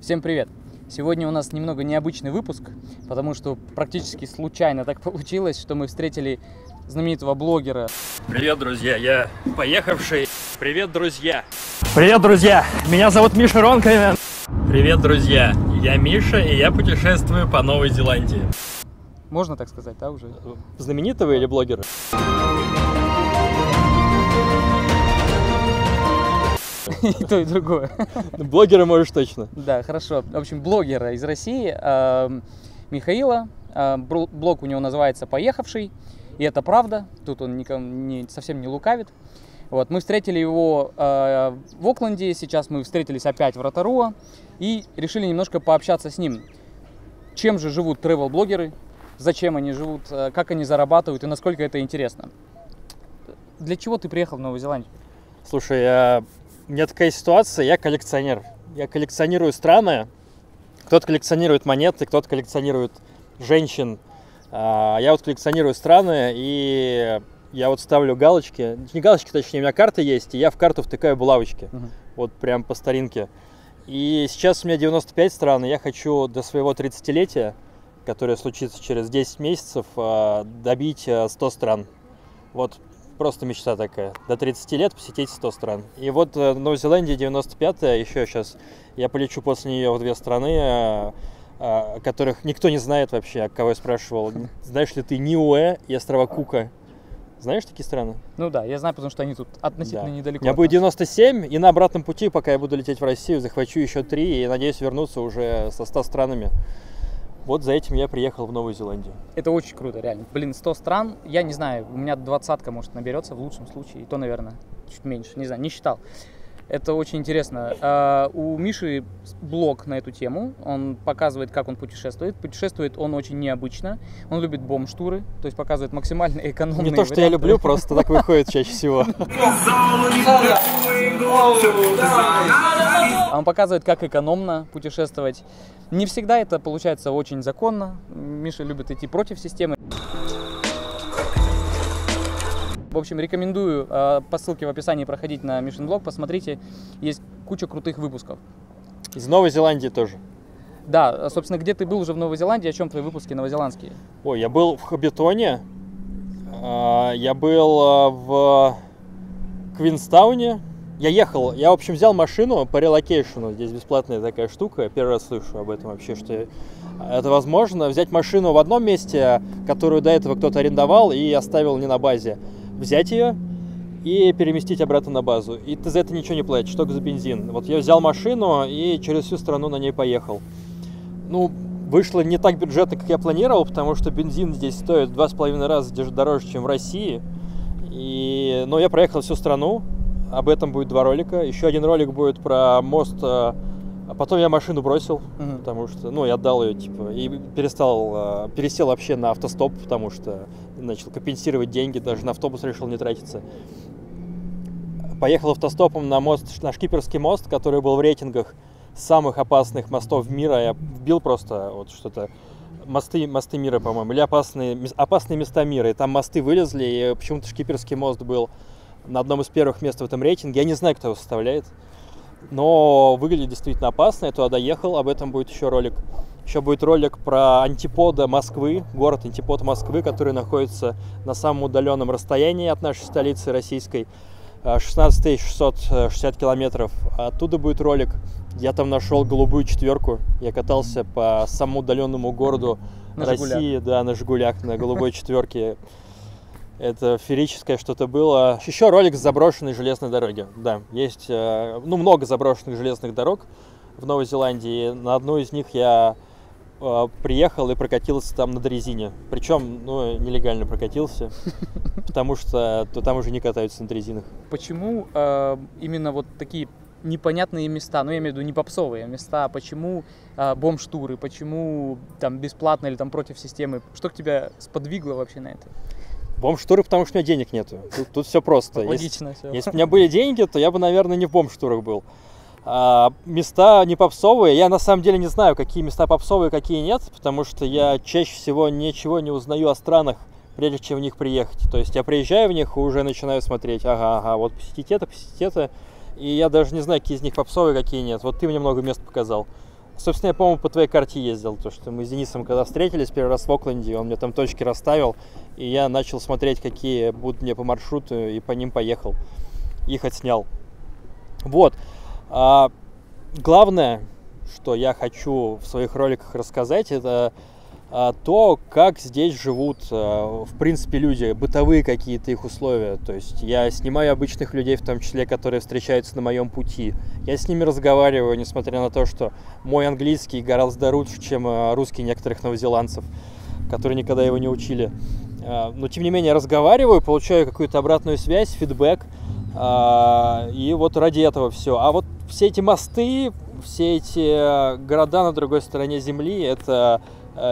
Всем привет! Сегодня у нас немного необычный выпуск, потому что практически случайно так получилось, что мы встретили знаменитого блогера. Привет, друзья, я поехавший. Привет, друзья. Привет, друзья! Меня зовут Миша Ронкин. Привет, друзья. Я Миша, и я путешествую по Новой Зеландии. Можно так сказать, да, уже? Знаменитого или блогера? И то, и другое. Блогера можешь точно. Да, хорошо. В общем, блогера из России, э, Михаила. Э, бл- блог у него называется «Поехавший». И это правда. Тут он никому не, совсем не лукавит. Вот, мы встретили его э, в Окленде, сейчас мы встретились опять в Ротаруа и решили немножко пообщаться с ним. Чем же живут travel-блогеры, зачем они живут, э, как они зарабатывают и насколько это интересно. Для чего ты приехал в Новую Зеландию? Слушай, я... у меня такая ситуация, я коллекционер. Я коллекционирую страны. Кто-то коллекционирует монеты, кто-то коллекционирует женщин. А, Я вот коллекционирую страны, и я вот ставлю галочки. Не галочки, точнее, у меня карта есть, и я в карту втыкаю булавочки. Мгм. Вот прям по старинке. И сейчас у меня 95 стран, и я хочу до своего 30-летия, которое случится через 10 месяцев, а, добить а, 100 стран. Вот просто мечта такая. До 30 лет посетить 100 стран. И вот э, Новая Зеландия 95-я, еще сейчас я полечу после нее в две страны, э, э, о которых никто не знает вообще, кого я спрашивал. Знаешь ли ты Ниуэ и острова Кука? Знаешь такие страны? Ну да, я знаю, потому что они тут относительно Да. недалеко. У меня от будет нас. 97, и на обратном пути, пока я буду лететь в Россию, захвачу еще три, и надеюсь вернуться уже со 100 странами. Вот за этим я приехал в Новую Зеландию. Это очень круто, реально. Блин, 100 стран, я не знаю, у меня двадцатка, может, наберется в лучшем случае, и то, наверное, чуть меньше, не знаю, не считал. Это очень интересно. А, У Миши блог на эту тему. Он показывает, как он путешествует. Путешествует он очень необычно. Он любит бомж-туры, то есть показывает максимально экономные Не то, что я люблю, просто так выходит чаще всего. Он показывает, как экономно путешествовать. Не всегда это получается очень законно. Миша любит идти против системы. В общем, рекомендую э, по ссылке в описании проходить на Мишин блог, посмотрите, есть куча крутых выпусков. Из Новой Зеландии тоже. Да, собственно, где ты был уже в Новой Зеландии, о чем твои выпуски новозеландские? Ой, я был в Хоббитоне, а, я был а, в Квинстауне. Я ехал, я, в общем, взял машину по релокейшену. Здесь бесплатная такая штука. Первый раз слышу об этом вообще, что это возможно. Взять машину в одном месте, которую до этого кто-то арендовал и оставил не на базе. Взять ее и переместить обратно на базу. И ты за это ничего не платишь, только за бензин. Вот я взял машину и через всю страну на ней поехал. Ну, вышло не так бюджетно, как я планировал, потому что бензин здесь стоит два с половиной раза дороже, чем в России. И, но я проехал всю страну, об этом будет два ролика. Еще один ролик будет про мост, э, а потом я машину бросил, Мгм. потому что, ну, я отдал ее, типа, и перестал, э, пересел вообще на автостоп, потому что начал компенсировать деньги, даже на автобус решил не тратиться. Поехал автостопом на мост, на Шкиперский мост, который был в рейтингах самых опасных мостов мира. Я вбил просто вот что-то мосты, мосты мира, по-моему, или опасные, опасные места мира. И там мосты вылезли, и почему-то Шкиперский мост был на одном из первых мест в этом рейтинге. Я не знаю, кто его составляет, но выглядит действительно опасно. Я туда доехал, об этом будет еще ролик. Еще будет ролик про антипода Москвы, город антипод Москвы, который находится на самом удаленном расстоянии от нашей столицы российской. э, 16 660 километров. Оттуда будет ролик. Я там нашел голубую четверку. Я катался по самому удаленному городу На России, да, на Жигулях, на голубой четверке. Это феерическое что-то было. Еще ролик с заброшенной железной дороги. Да, есть, э, ну, много заброшенных железных дорог в Новой Зеландии. На одну из них я э, приехал и прокатился там на дрезине. Причем, ну, нелегально прокатился, потому что то там уже не катаются на дрезинах. Почему э, именно вот такие непонятные места, ну я имею в виду не попсовые места, почему э, бомж-туры, почему там бесплатно или там против системы, что тебя сподвигло вообще на это? Бомж-туры, потому что у меня денег нету. Тут, все просто. Если- Логично все. Если бы у меня были деньги, то я бы, наверное, не в бомж-турах был. А, места не попсовые. Я на самом деле не знаю, какие места попсовые, какие нет, потому что я чаще всего ничего не узнаю о странах, прежде чем в них приехать. То есть я приезжаю в них и уже начинаю смотреть, ага, ага, вот посетить это, посетить это. И я даже не знаю, какие из них попсовые, какие нет. Вот ты мне много мест показал. Собственно, я, по-моему, по твоей карте ездил, то что мы с Денисом когда встретились первый раз в Окленде, он мне там точки расставил, и я начал смотреть, какие будут мне по маршруту, и по ним поехал. Их отснял. Вот. А, главное, что я хочу в своих роликах рассказать, это то, как здесь живут, а, в принципе, люди, бытовые какие-то их условия. То есть я снимаю обычных людей, в том числе, которые встречаются на моем пути. Я с ними разговариваю, несмотря на то, что мой английский гораздо лучше, чем а, русский некоторых новозеландцев, которые никогда его не учили. Но, тем не менее, разговариваю, получаю какую-то обратную связь, фидбэк. И вот ради этого все. А вот все эти мосты, все эти города на другой стороне Земли, это а,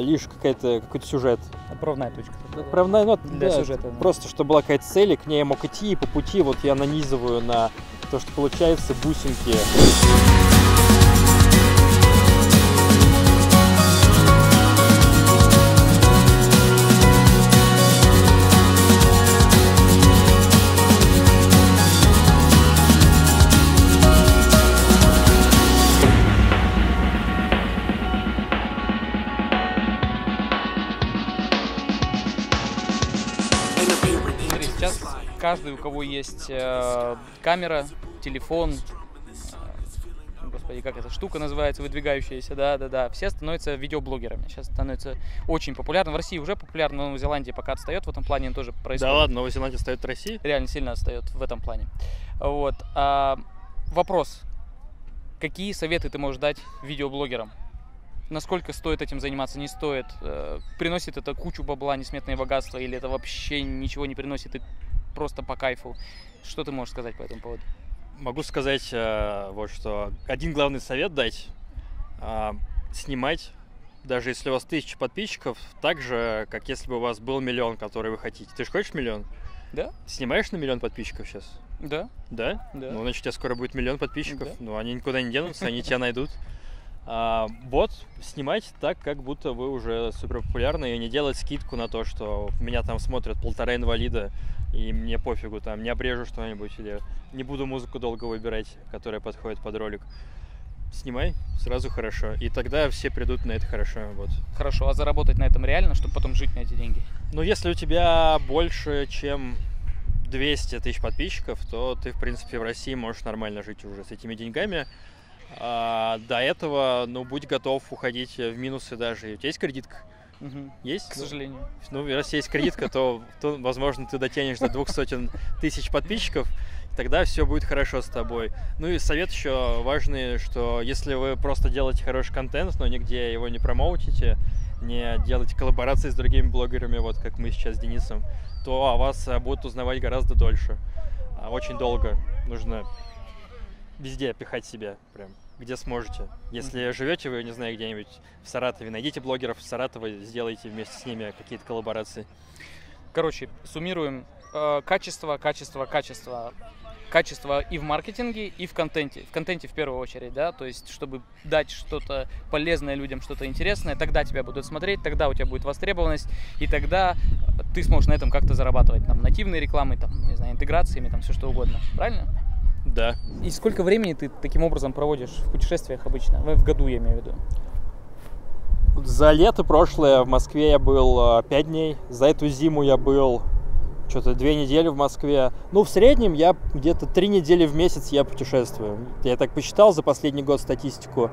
лишь какая-то, какой-то сюжет. Отправная точка. Отправная, ну, для да, сюжета. Просто, чтобы была какая-то цель, и к ней я мог идти, и по пути вот я нанизываю на то, что получается, бусинки. Каждый, у кого есть э, камера, телефон, э, господи, как эта штука называется, выдвигающаяся, да-да-да, все становятся видеоблогерами. Сейчас становится очень популярно. В России уже популярно, но Новая Зеландия пока отстает в этом плане, тоже происходит. Да ладно, Новая Зеландия отстает от России? Реально сильно отстает в этом плане. Вот. А, вопрос. Какие советы ты можешь дать видеоблогерам? насколько стоит этим заниматься, не стоит, э, приносит это кучу бабла, несметное богатство, или это вообще ничего не приносит, и просто по кайфу. Что ты можешь сказать по этому поводу? Могу сказать э, вот что. Один главный совет дать. Э, снимать, даже если у вас тысяча подписчиков, так же, как если бы у вас был миллион, который вы хотите. Ты же хочешь миллион? Да. Снимаешь на миллион подписчиков сейчас? Да. Да? Да. Ну, значит, у тебя скоро будет миллион подписчиков. Да. Ну, они никуда не денутся, они тебя найдут. А, бот снимать так, как будто вы уже супер популярны, и не делать скидку на то, что меня там смотрят полтора инвалида, и мне пофигу, там, не обрежу что-нибудь, или не буду музыку долго выбирать, которая подходит под ролик. Снимай, сразу хорошо. И тогда все придут на это хорошо. Вот. Хорошо, а заработать на этом реально, чтобы потом жить на эти деньги? Ну, если у тебя больше, чем 200 тысяч подписчиков, то ты, в принципе, в России можешь нормально жить уже с этими деньгами. А до этого, ну, будь готов уходить в минусы даже. У тебя есть кредитка? Угу. Есть? К сожалению. Ну, если есть кредитка, то, то, возможно, ты дотянешь до двух сотен тысяч подписчиков, тогда все будет хорошо с тобой. Ну и совет еще важный, что если вы просто делаете хороший контент, но нигде его не промоутите, не делаете коллаборации с другими блогерами, вот как мы сейчас с Денисом, то о вас будут узнавать гораздо дольше. А очень долго. Нужно везде пихать себя прям где сможете. Если живете вы, не знаю, где-нибудь в Саратове, найдите блогеров в Саратове, сделайте вместе с ними какие-то коллаборации. Короче, суммируем. Э, качество, качество, качество. Качество и в маркетинге, и в контенте. В контенте в первую очередь, да, то есть, чтобы дать что-то полезное людям, что-то интересное, тогда тебя будут смотреть, тогда у тебя будет востребованность, и тогда ты сможешь на этом как-то зарабатывать, там, нативной рекламой, там, не знаю, интеграциями, там, все что угодно. Правильно? Да. И сколько времени ты таким образом проводишь в путешествиях обычно? В году, я имею в виду. За лето прошлое в Москве я был 5 а, дней. За эту зиму я был что-то две недели в Москве. Ну, в среднем я где-то три недели в месяц я путешествую. Я так посчитал за последний год статистику.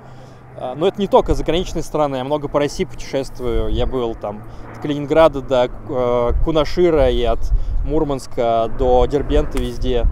А, но это не только заграничные страны, я много по России путешествую. Я был там от Калининграда до э, Кунашира и от Мурманска до Дербента везде.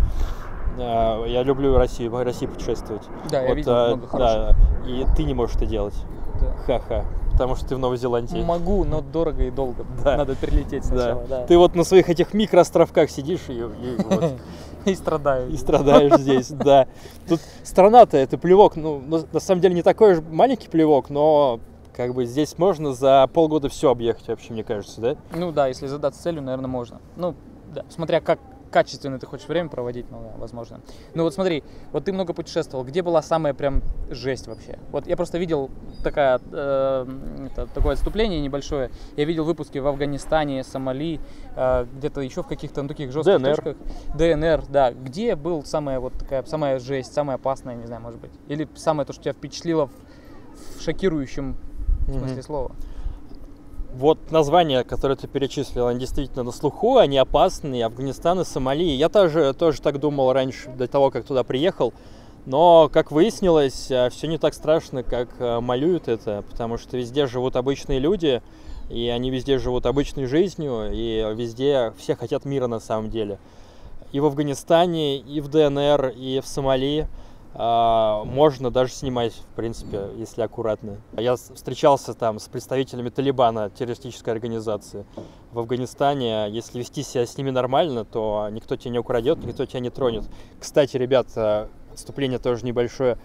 Э, я люблю Россию, в России путешествовать. Да, вот, я видел много да, И ты не можешь это делать. Да. Ха-ха. Потому что ты в Новой Зеландии. Могу, но дорого и долго. Да. Надо прилететь сначала. Да. Да. Ты вот на своих этих микроостровках сидишь и, и вот. И страдаешь. И страдаешь здесь, да. Тут страна-то это плевок, ну, на самом деле не такой же маленький плевок, но как бы здесь можно за полгода все объехать вообще, мне кажется, да? Ну да, если задаться целью, наверное, можно. Ну, да, смотря как, качественно ты хочешь время проводить, ну да, возможно. Ну вот смотри, вот ты много путешествовал, где была самая прям жесть вообще? Вот я просто видел такая, э, это, такое отступление небольшое. Я видел выпуски в Афганистане, Сомали, э, где-то еще в каких-то ну, таких жестких ДНР. точках. ДНР, да. Где был самая вот такая, самая жесть, самая опасная, не знаю, может быть? Или самое то, что тебя впечатлило в, в шокирующем смысле Мгм. слова. Вот названия, которые ты перечислил, они действительно на слуху, они опасные. Афганистан и Сомали. Я тоже, тоже так думал раньше, до того, как туда приехал. Но, как выяснилось, все не так страшно, как э, малюют это, потому что везде живут обычные люди, и они везде живут обычной жизнью, и везде все хотят мира на самом деле. И в Афганистане, и в ДНР, и в Сомали а, можно даже снимать, в принципе, если аккуратно. Я встречался там с представителями Талибана, террористической организации в Афганистане. Если вести себя с ними нормально, то никто тебя не украдет, никто тебя не тронет. Кстати, ребят, а, отступление тоже небольшое.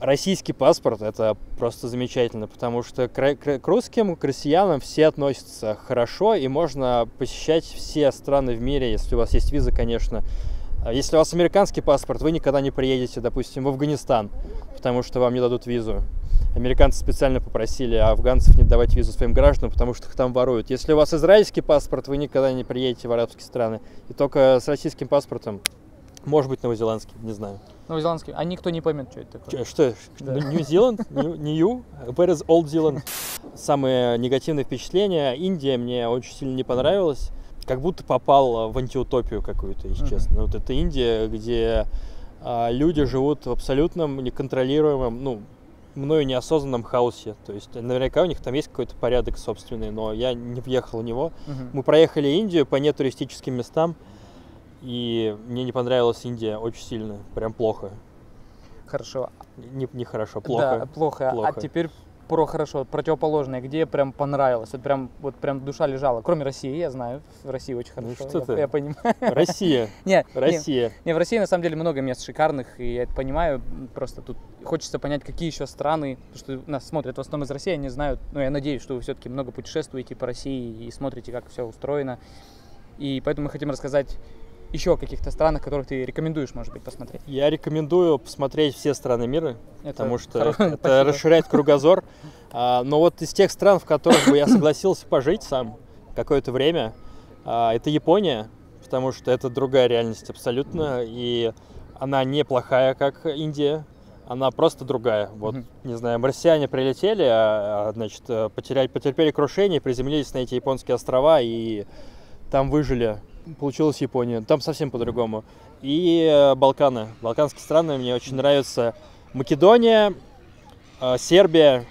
Российский паспорт это просто замечательно, потому что к, к- к русским, к россиянам все относятся хорошо, и можно посещать все страны в мире, если у вас есть виза, конечно. А Если у вас американский паспорт, вы никогда не приедете, допустим, в Афганистан, потому что вам не дадут визу. Американцы специально попросили афганцев не давать визу своим гражданам, потому что их там воруют. Если у вас израильский паспорт, вы никогда не приедете в арабские страны. И только с российским паспортом, может быть, новозеландский, не знаю. Новозеландский. А никто не поймет, что это такое. Что? Нью-Зеланд? Нью? Where is Old Zealand? Самые негативные впечатления. Индия мне очень сильно не понравилась. Как будто попал в антиутопию какую-то, если Мгм. честно. Вот это Индия, где а, люди живут в абсолютном неконтролируемом, ну, мною неосознанном хаосе. То есть наверняка у них там есть какой-то порядок собственный, но я не въехал в него. Мгм. Мы проехали Индию по нетуристическим местам, и мне не понравилась Индия очень сильно, прям плохо. Хорошо. Не, не хорошо, плохо. Да, плохо. Плохо. А теперь про хорошо, противоположное, где прям понравилось, вот прям, вот прям душа лежала. Кроме России, я знаю, в России очень Ну хорошо. что я, ты? я понимаю. Россия, Не, не, Россия. не, в России на самом деле много мест шикарных, и я это понимаю. Просто тут хочется понять, какие еще страны, потому что нас смотрят в основном из России, они знают, ну я надеюсь, что вы все-таки много путешествуете по России и смотрите, как все устроено. И поэтому мы хотим рассказать еще каких-то странах, которых ты рекомендуешь, может быть, посмотреть. Я рекомендую посмотреть все страны мира, Это потому что хоро- это спасибо. расширяет кругозор. А, Но вот из тех стран, в которых бы я согласился пожить сам какое-то время, а, это Япония, потому что это другая реальность абсолютно, и она неплохая, как Индия, она просто другая. Вот, Мгм. не знаю, марсиане прилетели, а, а, значит, э, потеряли, потерпели крушение, приземлились на эти японские острова и там выжили. Получилась Япония. Там совсем по-другому. И э, Балканы. Балканские страны мне очень нравятся. Македония, э, Сербия.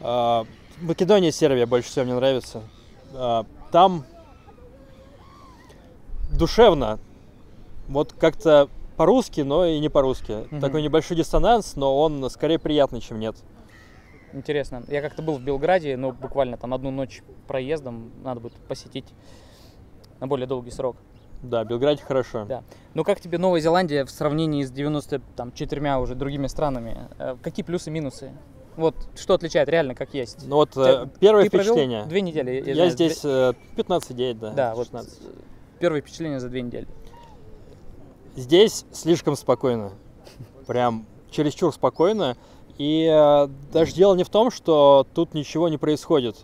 э, Македония и Сербия больше всего мне нравятся. Там душевно. Вот как-то по-русски, но и не по-русски. Мгм. Такой небольшой диссонанс, но он скорее приятный, чем нет. Интересно. Я как-то был в Белграде, но буквально там одну ночь проездом надо будет посетить на более долгий срок. Да, Белграде хорошо. Да. Ну как тебе Новая Зеландия в сравнении с 94 уже другими странами? Э, Какие плюсы и минусы? Вот что отличает реально, как есть? Ну вот Ты- э, первое Ты впечатление. Две недели. Я, знаю, здесь э, 15 дней, да. две- Да, вот 16. э, первое впечатление за две недели. Здесь слишком спокойно. Прям чересчур спокойно. И э, даже дело не в том, что тут ничего не происходит.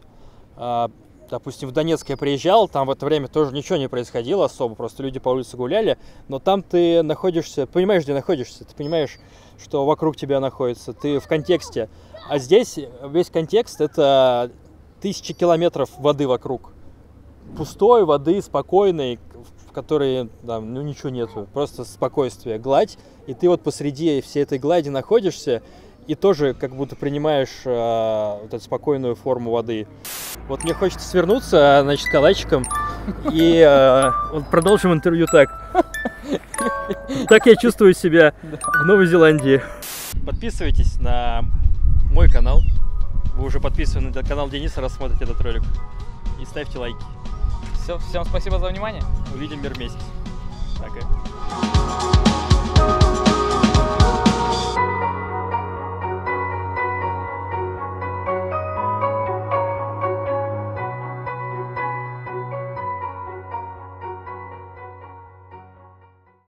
А, допустим, в Донецк я приезжал, там в это время тоже ничего не происходило особо, просто люди по улице гуляли, но там ты находишься, понимаешь, где находишься, ты понимаешь, что вокруг тебя находится, ты в контексте. А здесь весь контекст это тысячи километров воды вокруг. Пустой воды, спокойной, в которой там, ну, ничего нету, просто спокойствие, гладь, и ты вот посреди всей этой глади находишься, и тоже как будто принимаешь э, вот эту спокойную форму воды. Вот мне хочется свернуться, значит, калачиком, и э, вот продолжим интервью так. Так я чувствую себя в Новой Зеландии. Подписывайтесь на мой канал. Вы уже подписаны на канал Дениса, раз смотрите этот ролик. И ставьте лайки. Все, всем спасибо за внимание. Увидим мир вместе. Пока.